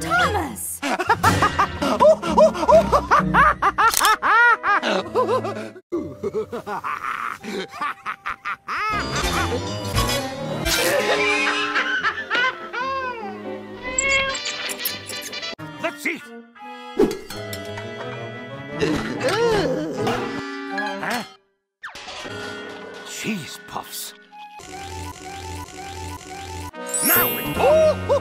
Thomas! Let's see. huh? Cheese puffs. Now it. Oh!